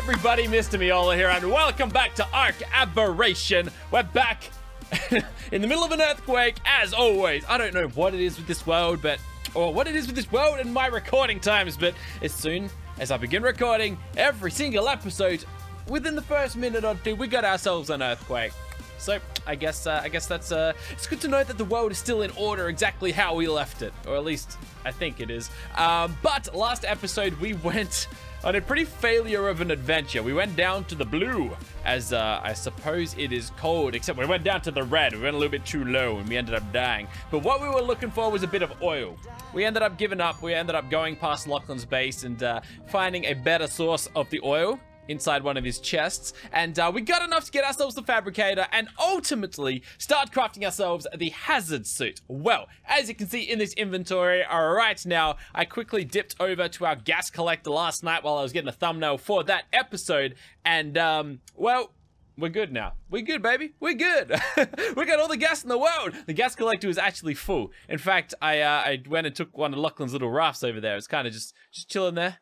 everybody, Mr. Meola here, and welcome back to Ark Aberration. We're back in the middle of an earthquake, as always. I don't know what it is with this world, but or what it is with this world and my recording times, but as soon as I begin recording every single episode, within the first minute or two, we got ourselves an earthquake. So I guess uh, I guess that's uh, it's good to know that the world is still in order exactly how we left it, or at least I think it is. Um, but last episode we went on a pretty failure of an adventure. We went down to the blue, as uh, I suppose it is called, except we went down to the red. We went a little bit too low and we ended up dying. But what we were looking for was a bit of oil. We ended up giving up. We ended up going past Lachlan's base and uh, finding a better source of the oil inside one of his chests. And uh, we got enough to get ourselves the fabricator and ultimately start crafting ourselves the hazard suit. Well, as you can see in this inventory right now, I quickly dipped over to our gas collector last night while I was getting a thumbnail for that episode. And, um, well, we're good now. We're good, baby. We're good. we got all the gas in the world. The gas collector is actually full. In fact, I uh, I went and took one of Lachlan's little rafts over there. It's kind of just just chilling there,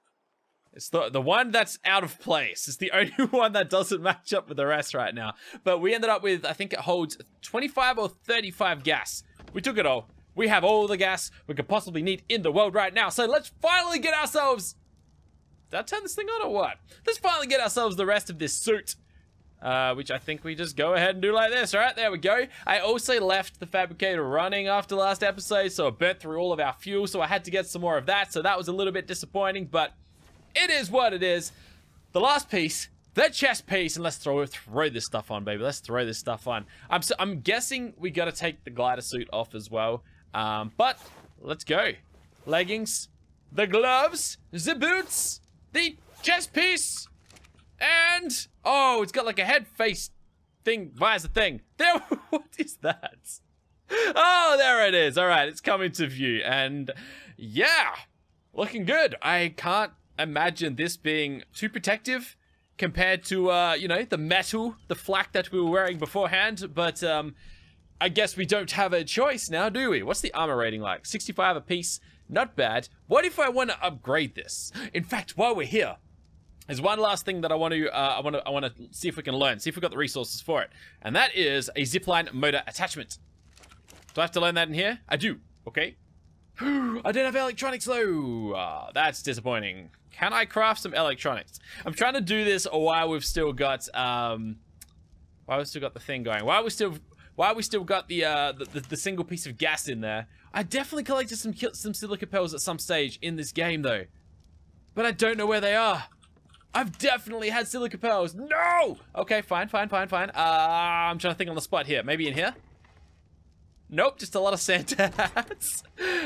it's the, the one that's out of place. It's the only one that doesn't match up with the rest right now. But we ended up with, I think it holds 25 or 35 gas. We took it all. We have all the gas we could possibly need in the world right now. So let's finally get ourselves... Did I turn this thing on or what? Let's finally get ourselves the rest of this suit. Uh, which I think we just go ahead and do like this. All right, there we go. I also left the fabricator running after last episode, so it burnt through all of our fuel, so I had to get some more of that. So that was a little bit disappointing, but it is what it is. The last piece, the chest piece, and let's throw throw this stuff on, baby. Let's throw this stuff on. I'm so, I'm guessing we got to take the glider suit off as well. Um, but let's go. Leggings, the gloves, the boots, the chest piece, and oh, it's got like a head face thing. Why is the thing? There. what is that? Oh, there it is. All right, it's coming to view, and yeah, looking good. I can't imagine this being too protective compared to, uh, you know, the metal, the flak that we were wearing beforehand. But um, I guess we don't have a choice now, do we? What's the armor rating like? 65 a piece. Not bad. What if I want to upgrade this? In fact, while we're here, there's one last thing that I want to uh, I want to I want to see if we can learn, see if we've got the resources for it, and that is a zipline motor attachment. Do I have to learn that in here? I do. Okay. I don't have electronics though. Uh, that's disappointing. Can I craft some electronics? I'm trying to do this while we've still got um, while we've still got the thing going. While we still while we still got the, uh, the, the the single piece of gas in there. I definitely collected some some silica pellets at some stage in this game though, but I don't know where they are. I've definitely had silica pellets. No. Okay, fine, fine, fine, fine. Uh, I'm trying to think on the spot here. Maybe in here. Nope, just a lot of sand hats.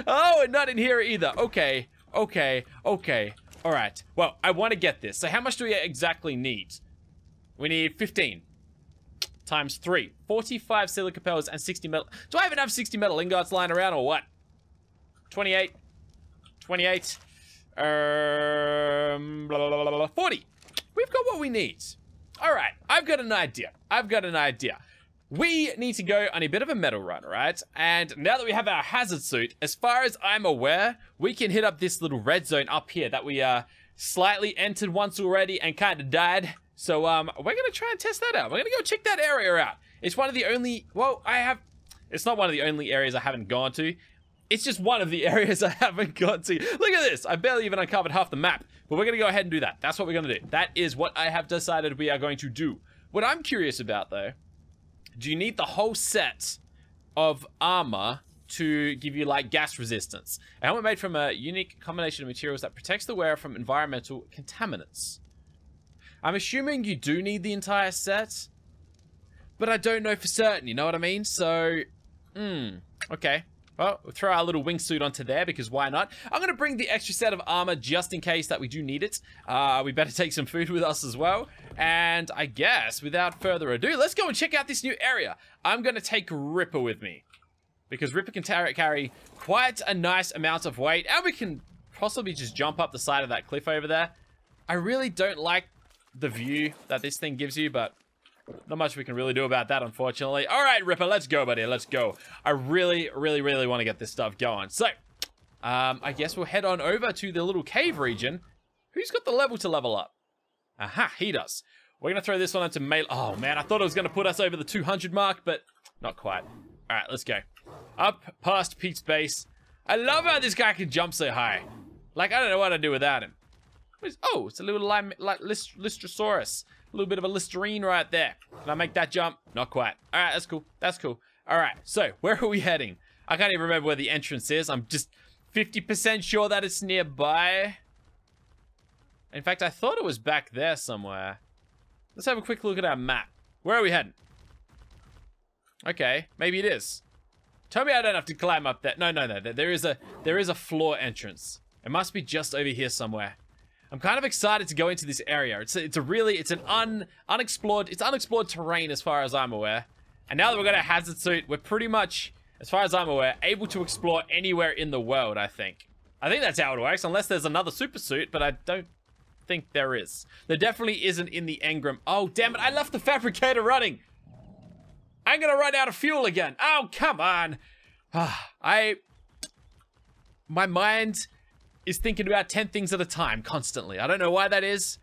oh, and not in here either. Okay, okay, okay. All right. Well, I want to get this. So how much do we exactly need? We need 15 times 3. 45 silica pellets and 60 metal. Do I even have 60 metal ingots lying around or what? 28. 28. Um, blah, blah, blah, 40. We've got what we need. All right. I've got an idea. I've got an idea. We need to go on a bit of a metal run, right? And now that we have our hazard suit, as far as I'm aware, we can hit up this little red zone up here that we uh, slightly entered once already and kind of died. So um, we're going to try and test that out. We're going to go check that area out. It's one of the only, well, I have, it's not one of the only areas I haven't gone to. It's just one of the areas I haven't gone to. Look at this. I barely even uncovered half the map. But we're going to go ahead and do that. That's what we're going to do. That is what I have decided we are going to do. What I'm curious about, though, do you need the whole set of armor to give you like gas resistance? A helmet made from a unique combination of materials that protects the wearer from environmental contaminants. I'm assuming you do need the entire set, but I don't know for certain, you know what I mean? So, hmm, okay. Well, we'll throw our little wingsuit onto there because why not? I'm going to bring the extra set of armor just in case that we do need it. Uh, we better take some food with us as well. And I guess, without further ado, let's go and check out this new area. I'm going to take Ripper with me. Because Ripper can carry quite a nice amount of weight. And we can possibly just jump up the side of that cliff over there. I really don't like the view that this thing gives you, but not much we can really do about that, unfortunately. All right, Ripper, let's go, buddy. Let's go. I really, really, really want to get this stuff going. So, um, I guess we'll head on over to the little cave region. Who's got the level to level up? Aha, he does. We're going to throw this one into melee. Oh, man, I thought it was going to put us over the 200 mark, but not quite. All right, let's go. Up past Pete's base. I love how this guy can jump so high. Like, I don't know what I'd do without him. Oh, it's a little like, List Lystrosaurus. A little bit of a Listerine right there. Can I make that jump? Not quite. All right, that's cool. That's cool. All right, so where are we heading? I can't even remember where the entrance is. I'm just 50% sure that it's nearby. In fact, I thought it was back there somewhere. Let's have a quick look at our map. Where are we heading? Okay, maybe it is. Tell me I don't have to climb up that. No, no, no. There is a there is a floor entrance. It must be just over here somewhere. I'm kind of excited to go into this area. It's a, it's a really it's an un unexplored it's unexplored terrain as far as I'm aware. And now that we've got a hazard suit, we're pretty much, as far as I'm aware, able to explore anywhere in the world. I think. I think that's how it works, unless there's another super suit, but I don't think there is. There definitely isn't in the Engram. Oh damn it! I left the fabricator running. I'm gonna run out of fuel again. Oh come on. Ah, I. My mind is thinking about 10 things at a time constantly. I don't know why that is.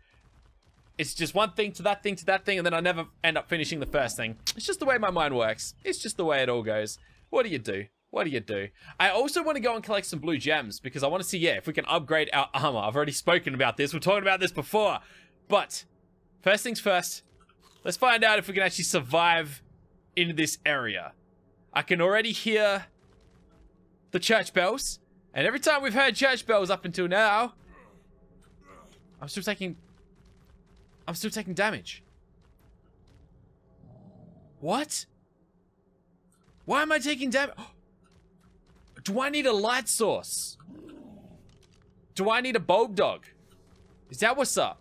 It's just one thing to that thing to that thing, and then I never end up finishing the first thing. It's just the way my mind works. It's just the way it all goes. What do you do? What do you do? I also want to go and collect some blue gems because I want to see, yeah, if we can upgrade our armor. I've already spoken about this. We're talking about this before. But first things first, let's find out if we can actually survive in this area. I can already hear the church bells. And every time we've heard church bells up until now, I'm still taking... I'm still taking damage. What? Why am I taking damage? Do I need a light source? Do I need a bulb dog? Is that what's up?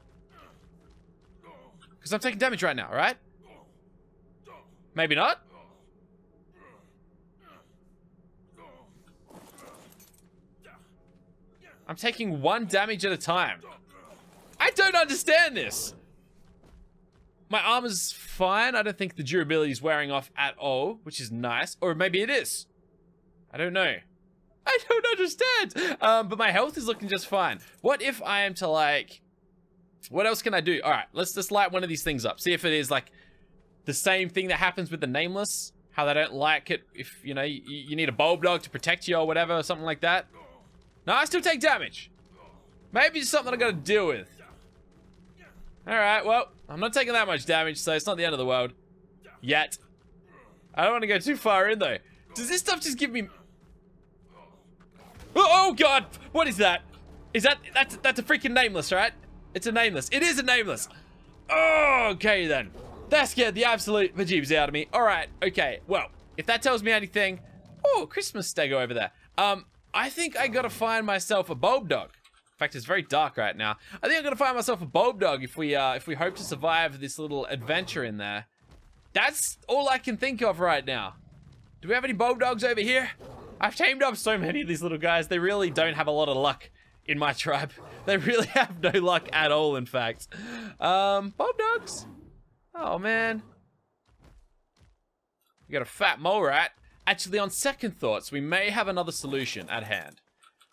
Because I'm taking damage right now, right? Maybe not? I'm taking one damage at a time. I don't understand this. My armor's fine. I don't think the durability is wearing off at all, which is nice. Or maybe it is. I don't know. I don't understand. Um, but my health is looking just fine. What if I am to like... What else can I do? All right, let's just light one of these things up. See if it is like the same thing that happens with the Nameless. How they don't like it if, you know, you, you need a bulb dog to protect you or whatever, or something like that. No, I still take damage. Maybe it's something I gotta deal with. Alright, well, I'm not taking that much damage, so it's not the end of the world. Yet. I don't want to go too far in, though. Does this stuff just give me... Oh, oh, God! What is that? Is that... That's, that's a freaking nameless, right? It's a nameless. It is a nameless. Oh, okay, then. That scared the absolute bejeebs out of me. Alright, okay. Well, if that tells me anything... Oh, Christmas stego over there. Um, I think I gotta find myself a bulb dog. In fact, it's very dark right now. I think I'm gonna find myself a bulb dog if we uh, if we hope to survive this little adventure in there. That's all I can think of right now. Do we have any bulb dogs over here? I've tamed up so many of these little guys. They really don't have a lot of luck in my tribe. They really have no luck at all, in fact. Um, bulb dogs. Oh, man. We got a fat mole rat. Actually, on second thoughts, we may have another solution at hand.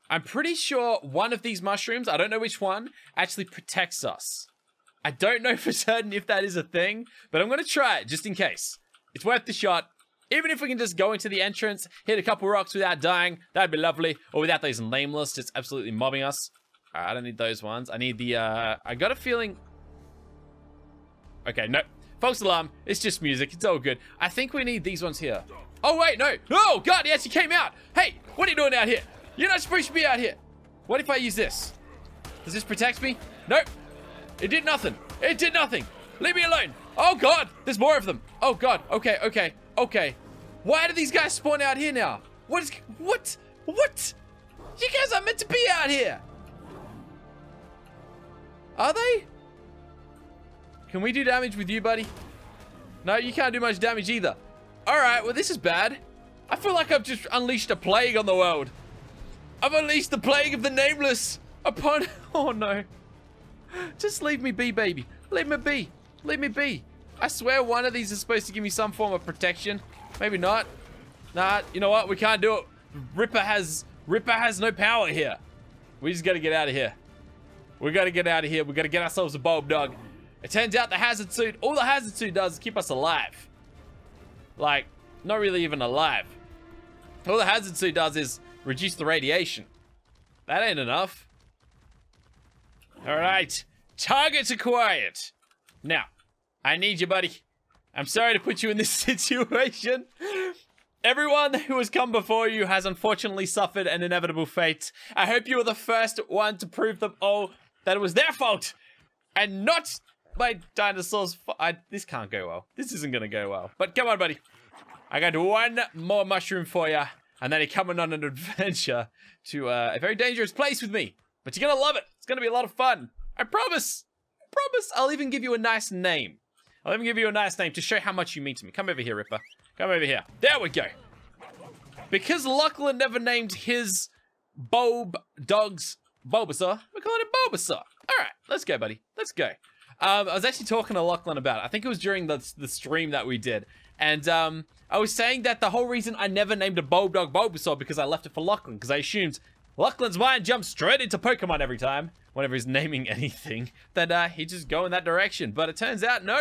I'm pretty sure one of these mushrooms, I don't know which one, actually protects us. I don't know for certain if that is a thing, but I'm going to try it just in case. It's worth the shot. Even if we can just go into the entrance, hit a couple rocks without dying, that'd be lovely. Or without those nameless just absolutely mobbing us. Right, I don't need those ones. I need the, uh, I got a feeling... Okay, no. False alarm. It's just music. It's all good. I think we need these ones here. Oh, wait, no. Oh, God, he actually came out. Hey, what are you doing out here? You're not supposed to be out here. What if I use this? Does this protect me? Nope. It did nothing. It did nothing. Leave me alone. Oh, God. There's more of them. Oh, God. Okay, okay, okay. Why do these guys spawn out here now? What is... What? What? You guys are meant to be out here. Are they? Can we do damage with you, buddy? No, you can't do much damage either. Alright, well this is bad. I feel like I've just unleashed a plague on the world. I've unleashed the plague of the nameless upon... Oh no. Just leave me be, baby. Leave me be. Leave me be. I swear one of these is supposed to give me some form of protection. Maybe not. Nah, you know what? We can't do it. Ripper has... Ripper has no power here. We just gotta get out of here. We gotta get out of here. We gotta get ourselves a bulb dog. It turns out the hazard suit, all the hazard suit does is keep us alive. Like, not really even alive. All the hazard suit does is reduce the radiation. That ain't enough. Alright, target acquired. Now, I need you, buddy. I'm sorry to put you in this situation. Everyone who has come before you has unfortunately suffered an inevitable fate. I hope you were the first one to prove them all that it was their fault and not my dinosaur's I, This can't go well. This isn't going to go well. But come on, buddy. I got one more mushroom for you. And then you're coming on an adventure to uh, a very dangerous place with me. But you're going to love it. It's going to be a lot of fun. I promise. I promise. I'll even give you a nice name. I'll even give you a nice name to show how much you mean to me. Come over here, Ripper. Come over here. There we go. Because Lachlan never named his Bulb dog's Bulbasaur, we're calling it Bulbasaur. All right, let's go, buddy. Let's go. Um, I was actually talking to Lachlan about it. I think it was during the, the stream that we did. And um, I was saying that the whole reason I never named a Bulb dog Bulbasaur because I left it for Lachlan because I assumed Lachlan's mind jumps straight into Pokemon every time whenever he's naming anything that uh, he just go in that direction. But it turns out, no.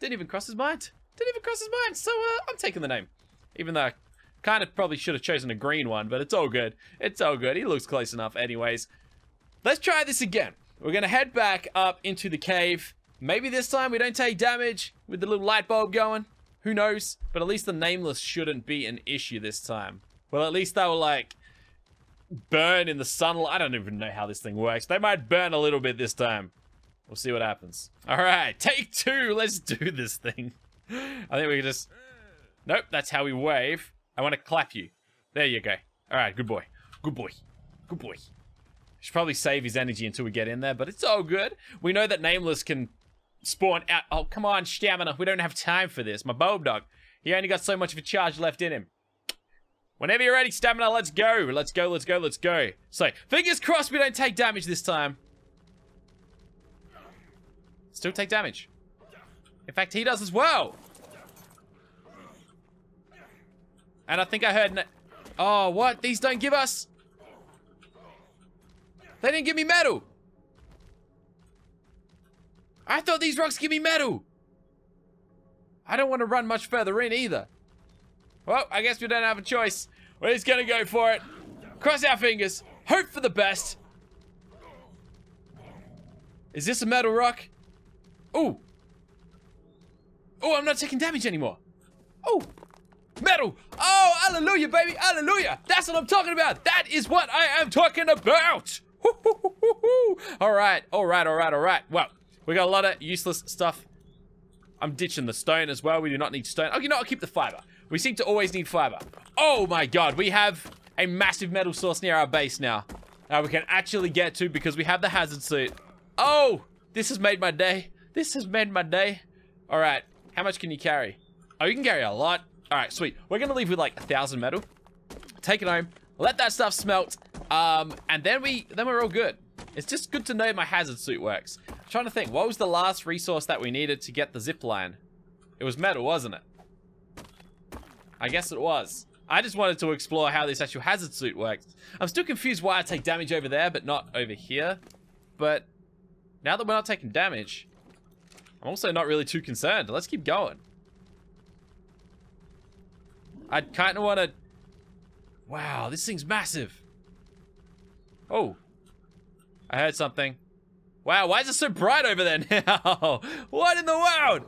Didn't even cross his mind. Didn't even cross his mind. So uh, I'm taking the name. Even though I kind of probably should have chosen a green one, but it's all good. It's all good. He looks close enough anyways. Let's try this again. We're going to head back up into the cave. Maybe this time we don't take damage with the little light bulb going. Who knows? But at least the Nameless shouldn't be an issue this time. Well, at least they will, like, burn in the sunlight. I don't even know how this thing works. They might burn a little bit this time. We'll see what happens. All right, take two. Let's do this thing. I think we can just... Nope, that's how we wave. I want to clap you. There you go. All right, good boy. Good boy. Good boy. Should probably save his energy until we get in there, but it's all good. We know that Nameless can spawn out. Oh, come on, Stamina. We don't have time for this. My Bulb Dog. He only got so much of a charge left in him. Whenever you're ready, Stamina, let's go. Let's go, let's go, let's go. So, fingers crossed we don't take damage this time. Still take damage. In fact, he does as well. And I think I heard... Oh, what? These don't give us... They didn't give me metal. I thought these rocks give me metal. I don't want to run much further in either. Well, I guess we don't have a choice. We're just gonna go for it. Cross our fingers. Hope for the best. Is this a metal rock? Oh. Oh, I'm not taking damage anymore. Oh. Metal. Oh, hallelujah, baby. Hallelujah. That's what I'm talking about. That is what I am talking about. all right, all right, all right, all right. Well, we got a lot of useless stuff. I'm ditching the stone as well. We do not need stone. Oh, you know, I'll keep the fiber. We seem to always need fiber. Oh my god, we have a massive metal source near our base now. Now we can actually get to because we have the hazard suit. Oh, this has made my day. This has made my day. All right, how much can you carry? Oh, you can carry a lot. All right, sweet. We're gonna leave with like a thousand metal. Take it home. Let that stuff smelt. Um, and then we, then we're all good. It's just good to know my hazard suit works. I'm trying to think, what was the last resource that we needed to get the zip line? It was metal, wasn't it? I guess it was. I just wanted to explore how this actual hazard suit works. I'm still confused why I take damage over there, but not over here. But now that we're not taking damage, I'm also not really too concerned. Let's keep going. I kind of want to... Wow, this thing's massive. Oh. I heard something. Wow, why is it so bright over there now? what in the world?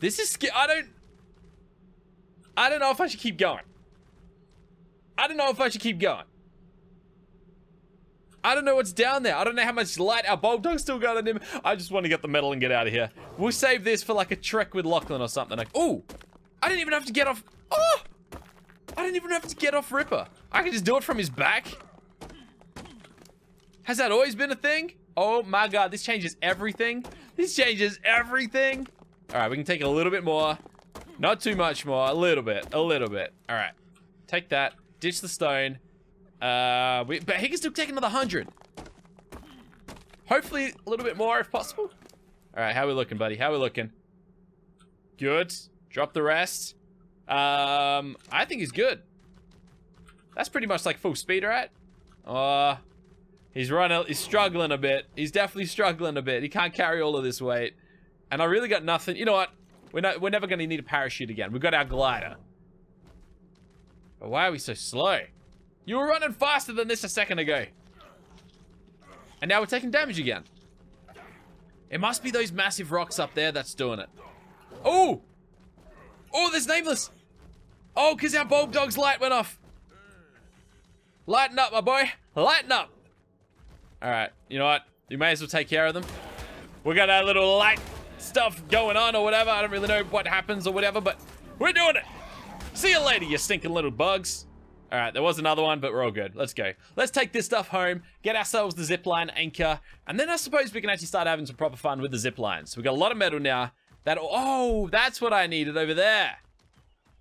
This is. I don't... I don't know if I should keep going. I don't know if I should keep going. I don't know what's down there. I don't know how much light our bulb dog still got in him. I just want to get the metal and get out of here. We'll save this for like a trek with Lachlan or something. Like, oh, I didn't even have to get off. Oh, I didn't even have to get off Ripper. I can just do it from his back. Has that always been a thing? Oh my god, this changes everything. This changes everything. All right, we can take a little bit more. Not too much more, a little bit, a little bit. All right, take that, ditch the stone. Uh, we, but he can still take another 100. Hopefully a little bit more if possible. All right, how we looking, buddy? How we looking? Good. Drop the rest. Um, I think he's good. That's pretty much like full speed, right? Uh, He's running, he's struggling a bit. He's definitely struggling a bit. He can't carry all of this weight. And I really got nothing. You know what? We're, not, we're never going to need a parachute again. We've got our glider. But why are we so slow? You were running faster than this a second ago. And now we're taking damage again. It must be those massive rocks up there that's doing it. Oh! Oh, there's Nameless! Oh, because our Bulb Dog's light went off. Lighten up, my boy. Lighten up. All right, you know what? You may as well take care of them. We got our little light stuff going on or whatever. I don't really know what happens or whatever, but we're doing it. See you later, you stinking little bugs. All right, there was another one, but we're all good. Let's go. Let's take this stuff home, get ourselves the zipline anchor, and then I suppose we can actually start having some proper fun with the ziplines. So we got a lot of metal now. That oh, that's what I needed over there.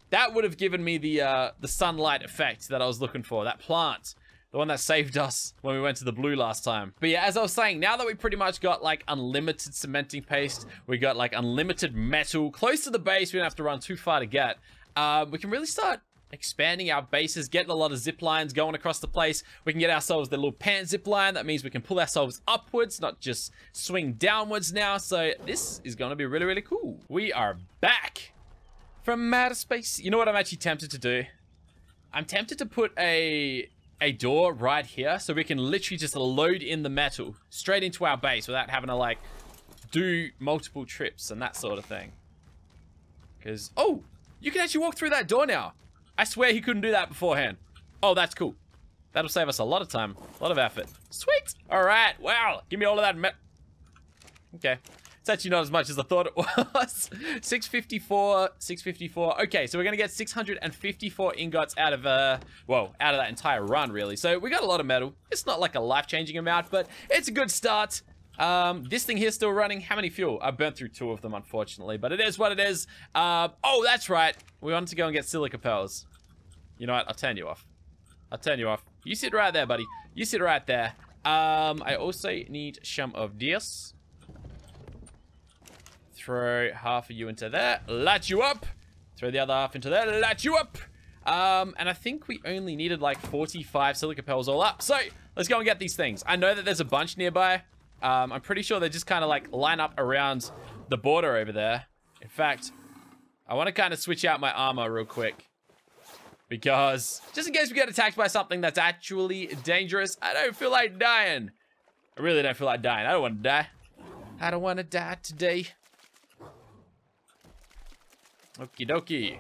That would have given me the uh, the sunlight effect that I was looking for. That plant. The one that saved us when we went to the blue last time. But yeah, as I was saying, now that we pretty much got like unlimited cementing paste, we got like unlimited metal close to the base, we don't have to run too far to get. Uh, we can really start expanding our bases, getting a lot of zip lines going across the place. We can get ourselves the little pant zip line. That means we can pull ourselves upwards, not just swing downwards now. So this is going to be really, really cool. We are back from outer space. You know what I'm actually tempted to do? I'm tempted to put a a door right here so we can literally just load in the metal straight into our base without having to like do multiple trips and that sort of thing. Because, oh, you can actually walk through that door now. I swear he couldn't do that beforehand. Oh, that's cool. That'll save us a lot of time, a lot of effort. Sweet. All right. Wow. Give me all of that met. Okay. It's actually not as much as I thought it was. 654, 654. Okay, so we're going to get 654 ingots out of, uh, well, out of that entire run, really. So we got a lot of metal. It's not like a life-changing amount, but it's a good start. Um, this thing here still running. How many fuel? I burnt through two of them, unfortunately, but it is what it is. Uh, oh, that's right. We wanted to go and get silica pearls. You know what? I'll turn you off. I'll turn you off. You sit right there, buddy. You sit right there. Um, I also need some of this. Throw half of you into there. Latch you up. Throw the other half into there. Latch you up. Um, and I think we only needed like 45 silica pearls all up. So let's go and get these things. I know that there's a bunch nearby. Um, I'm pretty sure they just kind of like line up around the border over there. In fact, I want to kind of switch out my armor real quick. Because just in case we get attacked by something that's actually dangerous, I don't feel like dying. I really don't feel like dying. I don't want to die. I don't want to die today. Okie dokie.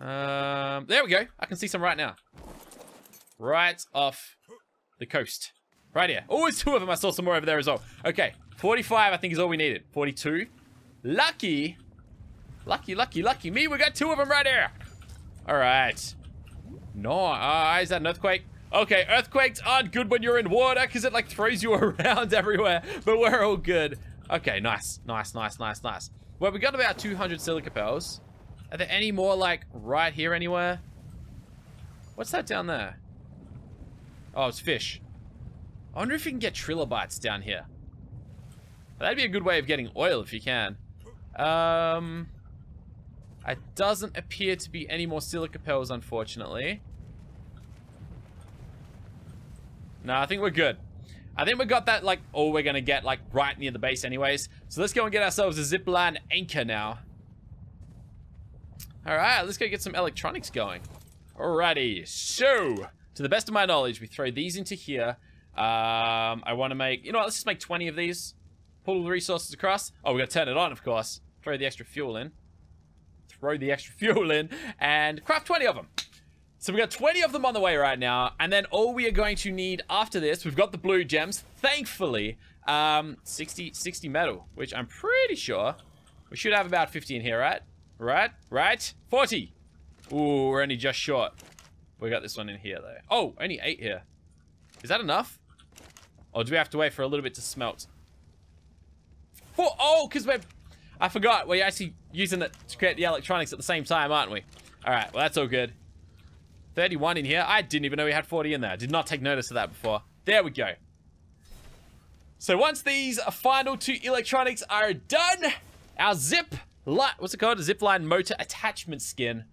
Um, there we go. I can see some right now. Right off the coast. Right here. Oh, it's two of them. I saw some more over there as well. Okay. 45, I think, is all we needed. 42. Lucky. Lucky, lucky, lucky me. We got two of them right here. All right. No. Uh, is that an earthquake? Okay, earthquakes aren't good when you're in water because it, like, throws you around everywhere. But we're all good. Okay, nice. Nice, nice, nice, nice. Well, we got about 200 silica pearls. Are there any more, like, right here anywhere? What's that down there? Oh, it's fish. I wonder if you can get trilobites down here. That'd be a good way of getting oil if you can. Um, it doesn't appear to be any more silica pearls, unfortunately. No, I think we're good. I think we got that, like, all we're to get, like, right near the base anyways. So let's go and get ourselves a zipline anchor now. Alright, let's go get some electronics going. Alrighty, so, to the best of my knowledge, we throw these into here. Um, I want to make, you know what, let's just make 20 of these. Pull the resources across. Oh, we got to turn it on, of course. Throw the extra fuel in. Throw the extra fuel in, and craft 20 of them. So we got 20 of them on the way right now, and then all we are going to need after this, we've got the blue gems, thankfully, um, 60, 60 metal, which I'm pretty sure we should have about 50 in here, right? Right? Right? 40. Ooh, we're only just short. We got this one in here, though. Oh, only 8 here. Is that enough? Or do we have to wait for a little bit to smelt? For, oh, because we're... I forgot, we're actually using it to create the electronics at the same time, aren't we? Alright, well, that's all good. 31 in here. I didn't even know we had 40 in there. I did not take notice of that before. There we go. So once these final two electronics are done, our zip light, what's it called? A zip line motor attachment skin.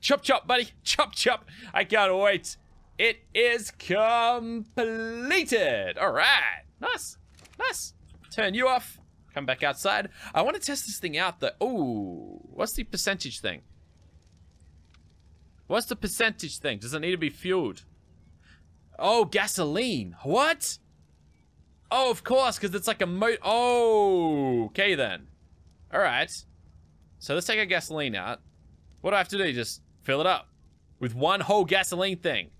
Chop chop, buddy. Chop chop. I can't wait. It is completed. All right. Nice. Nice. Turn you off. Come back outside. I want to test this thing out though. Oh, what's the percentage thing? What's the percentage thing? Does it need to be fueled? Oh, gasoline. What? Oh, of course, because it's like a mo- Oh, okay then. All right. So let's take our gasoline out. What do I have to do? Just fill it up with one whole gasoline thing.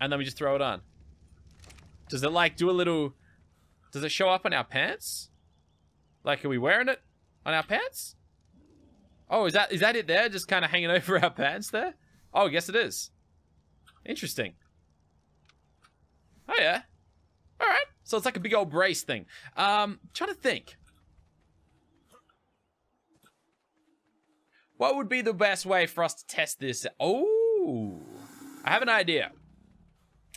And then we just throw it on. Does it like do a little... Does it show up on our pants? Like, are we wearing it on our pants? Oh, is that is that it there? Just kind of hanging over our pants there? Oh, yes it is. Interesting. Oh, yeah. All right. So it's like a big old brace thing. Um, trying to think. What would be the best way for us to test this? Oh, I have an idea.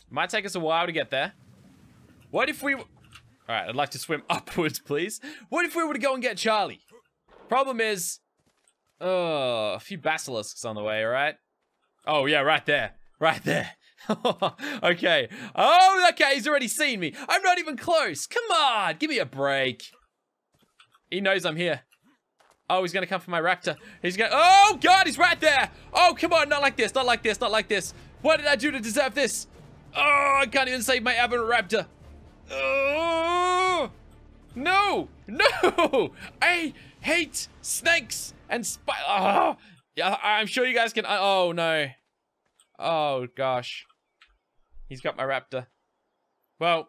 Might take us a while to get there. What if we... Alright, I'd like to swim upwards, please. What if we were to go and get Charlie? Problem is... Oh, a few basilisks on the way, alright? Oh, yeah, right there. Right there. okay. Oh, okay, he's already seen me. I'm not even close. Come on, give me a break. He knows I'm here. Oh, he's gonna come for my raptor. He's gonna- Oh, God, he's right there! Oh, come on, not like this, not like this, not like this. What did I do to deserve this? Oh, I can't even save my aberrant raptor. Oh, no, no! I hate snakes and spiders. Oh, uh, yeah, I'm sure you guys can- uh, Oh, no. Oh, gosh. He's got my raptor. Well,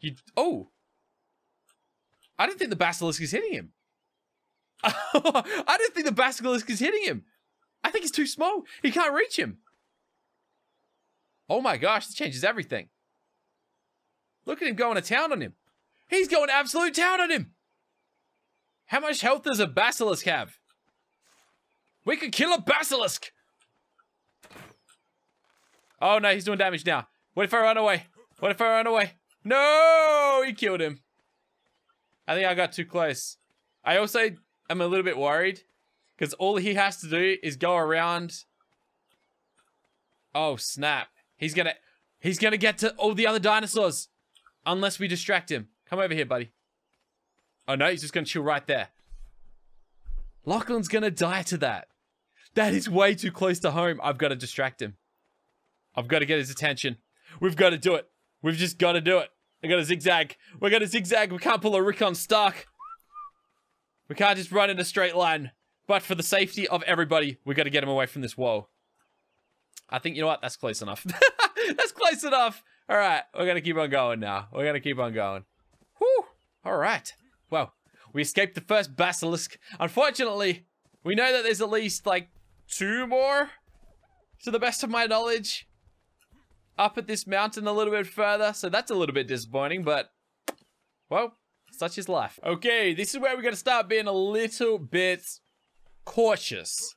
you- Oh! I don't think the basilisk is hitting him. I don't think the basilisk is hitting him. I think he's too small. He can't reach him. Oh my gosh, this changes everything. Look at him going to town on him. He's going absolute town on him. How much health does a basilisk have? We could kill a basilisk. Oh no, he's doing damage now. What if I run away? What if I run away? No, he killed him. I think I got too close. I also am a little bit worried because all he has to do is go around. Oh, snap. He's gonna, he's gonna get to all the other dinosaurs unless we distract him. Come over here, buddy. Oh no, he's just gonna chill right there. Lachlan's gonna die to that. That is way too close to home. I've got to distract him. I've got to get his attention. We've got to do it. We've just got to do it. I got to zigzag. We're going to zigzag. We can't pull a Rickon Stark. We can't just run in a straight line. But for the safety of everybody, we got to get him away from this wall. I think, you know what? That's close enough. That's close enough. All right. We're to keep on going now. We're to keep on going. Whew. All right. Well, we escaped the first basilisk. Unfortunately, we know that there's at least like two more, to the best of my knowledge, up at this mountain a little bit further. So that's a little bit disappointing, but well, such is life. Okay, this is where we're to start being a little bit cautious.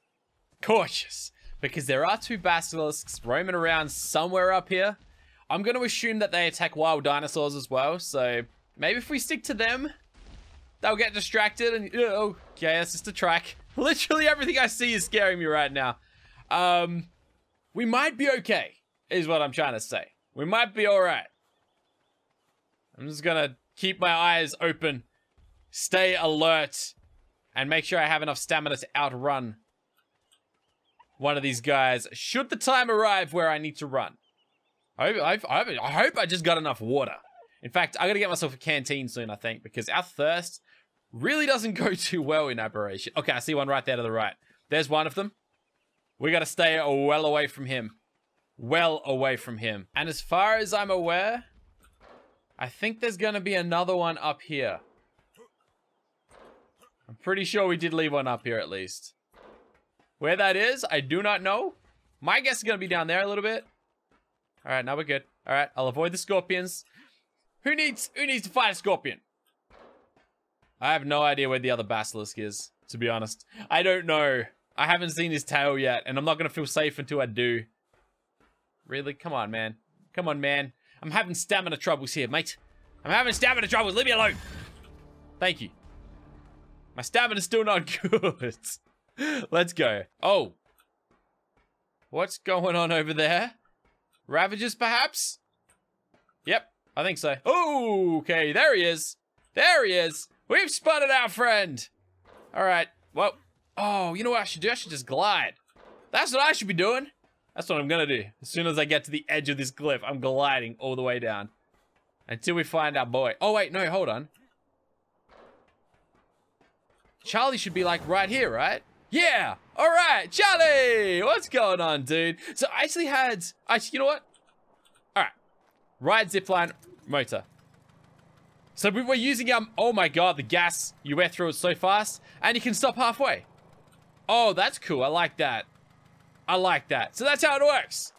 Cautious. Because there are two basilisks roaming around somewhere up here. I'm going to assume that they attack wild dinosaurs as well. So maybe if we stick to them, they'll get distracted and... Oh, okay, that's just a track. Literally everything I see is scaring me right now. Um, we might be okay, is what I'm trying to say. We might be alright. I'm just gonna keep my eyes open, stay alert, and make sure I have enough stamina to outrun one of these guys should the time arrive where I need to run. I hope, I, I hope I just got enough water. In fact, I gotta get myself a canteen soon, I think, because our thirst really doesn't go too well in Aberration. Okay, I see one right there to the right. There's one of them. We gotta stay well away from him. Well away from him. And as far as I'm aware, I think there's gonna be another one up here. I'm pretty sure we did leave one up here at least. Where that is, I do not know. My guess is gonna be down there a little bit. All right, now we're good. All right, I'll avoid the scorpions. Who needs who needs to fight a scorpion? I have no idea where the other basilisk is, to be honest. I don't know. I haven't seen his tail yet, and I'm not gonna feel safe until I do. Really? Come on, man. Come on, man. I'm having stamina troubles here, mate. I'm having stamina troubles. Leave me alone. Thank you. My stamina's still not good. Let's go. Oh. What's going on over there? Ravagers, perhaps? Yep, I think so. Okay, there he is. There he is. We've spotted our friend. All right, well, oh, you know what I should do? I should just glide. That's what I should be doing. That's what I'm gonna do. As soon as I get to the edge of this cliff, I'm gliding all the way down. Until we find our boy. Oh, wait, no, hold on. Charlie should be like right here, right? Yeah! All right, Charlie! What's going on, dude? So I actually had, actually, you know what? All right, ride zipline motor. So we were using, um, oh my God, the gas you went through it so fast and you can stop halfway. Oh, that's cool. I like that. I like that. So that's how it works.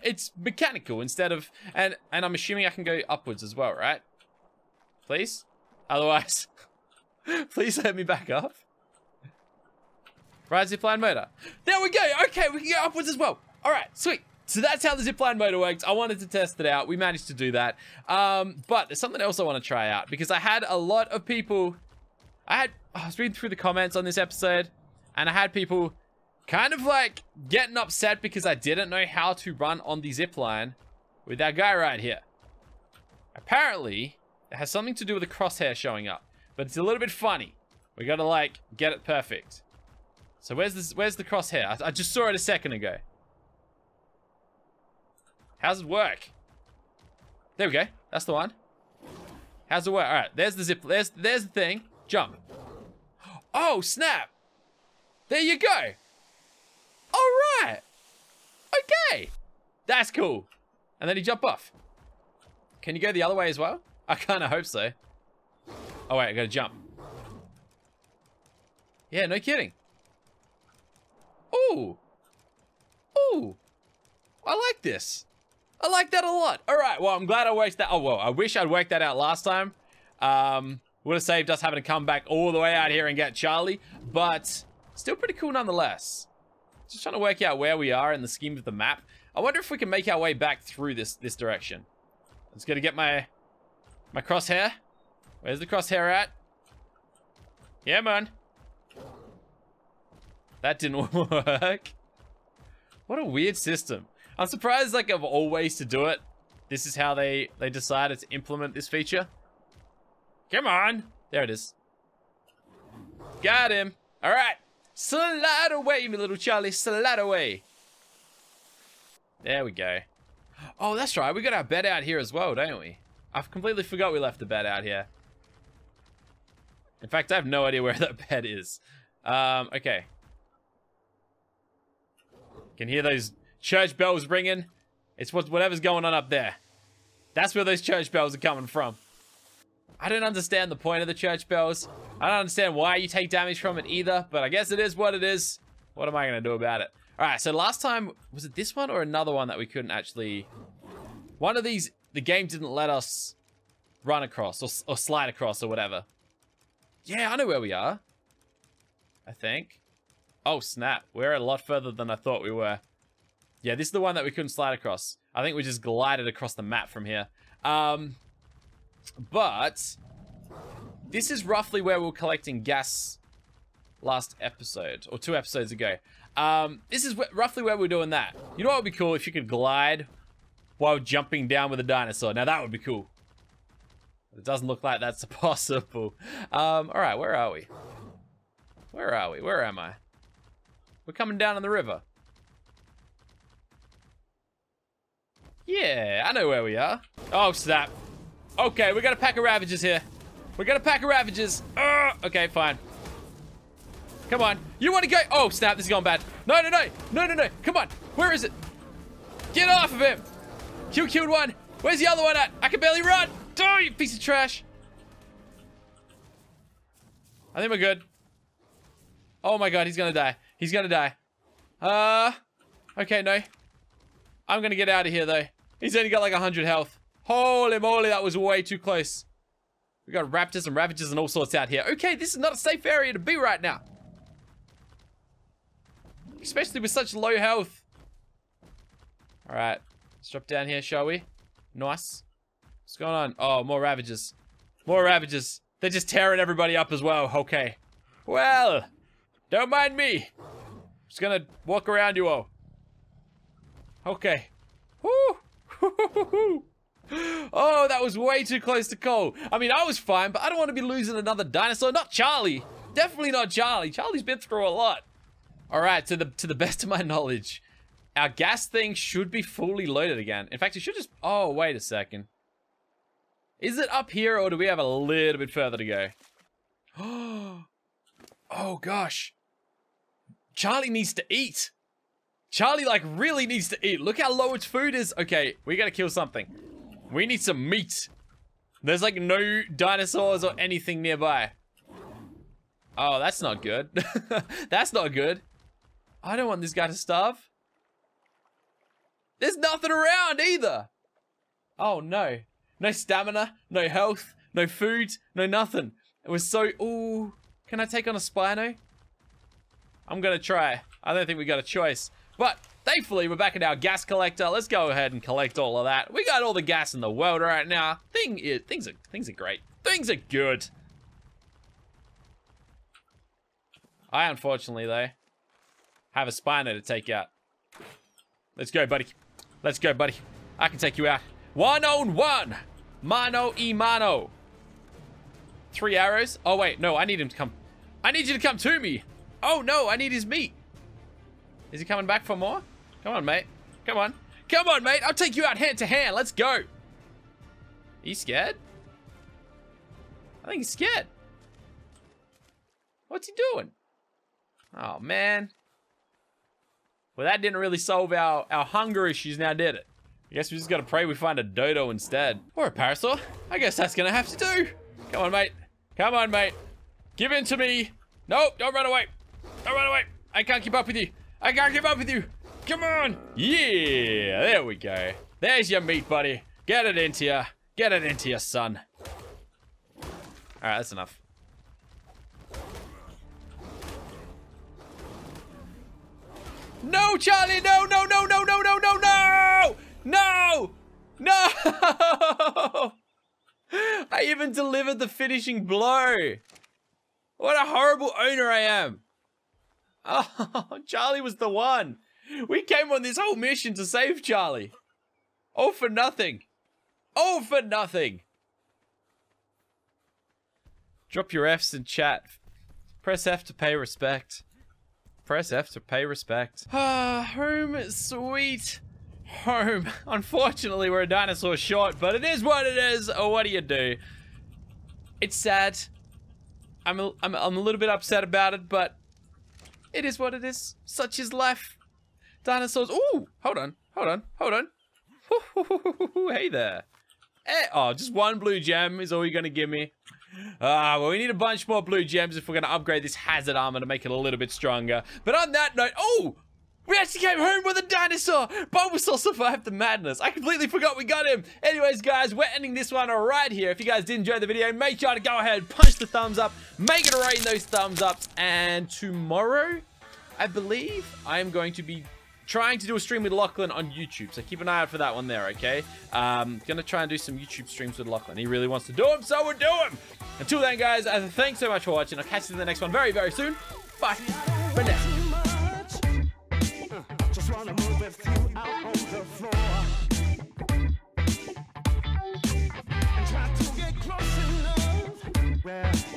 It's mechanical instead of, and, and I'm assuming I can go upwards as well, right? Please? Otherwise, please let me back up. Right, zipline motor. There we go. Okay, we can go upwards as well. All right, sweet. So that's how the zipline motor works. I wanted to test it out. We managed to do that. Um, but there's something else I want to try out because I had a lot of people. I had I was reading through the comments on this episode, and I had people kind of like getting upset because I didn't know how to run on the zipline with that guy right here. Apparently, it has something to do with the crosshair showing up, but it's a little bit funny. We gotta like get it perfect. So where's this? Where's the crosshair? I, I just saw it a second ago. How's it work? There we go. That's the one. How's it work? All right. There's the zip. There's there's the thing. Jump. Oh snap! There you go. All right. Okay. That's cool. And then he jump off. Can you go the other way as well? I kind of hope so. Oh wait, I gotta jump. Yeah, no kidding. Ooh. Ooh. I like this. I like that a lot. All right, well, I'm glad I worked that. Oh, well, I wish I'd worked that out last time. Um, would have saved us having to come back all the way out here and get Charlie, but still pretty cool nonetheless. Just trying to work out where we are in the scheme of the map. I wonder if we can make our way back through this this direction. Let's go to get my my crosshair. Where's the crosshair at? Yeah, man. That didn't work. What a weird system. I'm surprised, like, of all ways to do it, this is how they, they decided to implement this feature. Come on. There it is. Got him. All right. Slide away, me little Charlie. Slide away. There we go. Oh, that's right. We got our bed out here as well, don't we? I've completely forgot we left the bed out here. In fact, I have no idea where that bed is. Um, okay. Can hear those church bells ringing. It's what whatever's going on up there. That's where those church bells are coming from. I don't understand the point of the church bells. I don't understand why you take damage from it either, but I guess it is what it is. What am I going to do about it? All right, so last time, was it this one or another one that we couldn't actually... One of these, the game didn't let us run across or, or slide across or whatever. Yeah, I know where we are. I think. Oh, snap. We're a lot further than I thought we were. Yeah, this is the one that we couldn't slide across. I think we just glided across the map from here. Um, but this is roughly where we were collecting gas last episode, or two episodes ago. Um, this is wh roughly where we're doing that. You know what would be cool if you could glide while jumping down with a dinosaur. Now that would be cool. It doesn't look like that's possible. Um, all right, where are we? Where are we? Where am I? We're coming down on the river. Yeah, I know where we are. Oh, snap. Okay, we got a pack of Ravagers here. We got a pack of Ravagers. Uh, okay, fine. Come on. You want to go? Oh, snap. This is going bad. No, no, no. No, no, no. Come on. Where is it? Get off of him. Q killed one. Where's the other one at? I can barely run. Oh, you piece of trash. I think we're good. Oh my god, he's gonna die. He's gonna die. Uh, okay, no. I'm gonna get out of here, though. He's only got like 100 health. Holy moly, that was way too close. We got raptors and Ravagers and all sorts out here. Okay, this is not a safe area to be right now. Especially with such low health. Alright, let's drop down here, shall we? Nice. What's going on? Oh, more Ravagers. More Ravagers. They're just tearing everybody up as well. Okay. Well, don't mind me. Just gonna walk around you all. Okay. Woo! oh, that was way too close to call. I mean, I was fine, but I don't want to be losing another dinosaur. Not Charlie. Definitely not Charlie. Charlie's been through a lot. All right, to the to the best of my knowledge, our gas thing should be fully loaded again. In fact, it should just... Oh, wait a second. Is it up here, or do we have a little bit further to go? oh, gosh. Charlie needs to eat. Charlie, like, really needs to eat. Look how low its food is. Okay, we gotta kill something. We need some meat. There's, like, no dinosaurs or anything nearby. Oh, that's not good. that's not good. I don't want this guy to starve. There's nothing around either. Oh, no. No stamina, no health, no food, no nothing. It was so... Ooh. Can I take on a Spino? I'm to try. I don't think we got a choice. But thankfully, we're back at our gas collector. Let's go ahead and collect all of that. We got all the gas in the world right now. Thing is, things are things are great. Things are good. I unfortunately though have a Spino to take out. Let's go, buddy. Let's go, buddy. I can take you out. One on one. Mano e mano. Three arrows. Oh, wait. No, I need him to come. I need you to come to me. Oh, no. I need his meat. Is he coming back for more? Come on, mate. Come on. Come on, mate. I'll take you out hand to hand. Let's go. He's scared? I think he's scared. What's he doing? Oh, man. Well, that didn't really solve our, our hunger issues now, did it? I guess we just gotta pray we find a dodo instead. Or a parasaur. I guess that's gonna have to do. Come on, mate. Come on, mate. Give in to me. Nope, don't run away. Don't run away. I can't keep up with you. I can't keep up with you. Come on. Yeah, there we go. There's your meat, buddy. Get it into you. Get it into your son. All right, that's enough. No, Charlie, no, no, no, no, no, no, no, no! No! No! I even delivered the finishing blow. What a horrible owner I am. Oh, Charlie was the one. We came on this whole mission to save Charlie. All for nothing. All for nothing. Drop your Fs in chat. Press F to pay respect. Press F to pay respect. Ah, home sweet home. Unfortunately, we're a dinosaur short, but it is what it is. Oh, what do you do? It's sad. I'm a, I'm, I'm a little bit upset about it, but it is what it is. Such is life. Dinosaurs. Ooh, hold on, hold on, hold on. hey there. Eh, oh, just one blue gem is all you're going to give me. Ah, well, we need a bunch more blue gems if we're going to upgrade this hazard armor to make it a little bit stronger. But on that note, oh, we actually came home with a dinosaur! Bulbasaur survived the madness. I completely forgot we got him. Anyways, guys, we're ending this one right here. If you guys did enjoy the video, make sure to go ahead, punch the thumbs up, make it a rain those thumbs ups. And tomorrow, I believe, I am going to be trying to do a stream with Lachlan on YouTube. So keep an eye out for that one there, okay? Um, gonna try and do some YouTube streams with Lachlan. He really wants to do them, so we'll do them. Until then, guys, thanks so much for watching. I'll catch you in the next one very, very soon. Bye for now wanna move with you out on the floor. And try to get close enough. Well,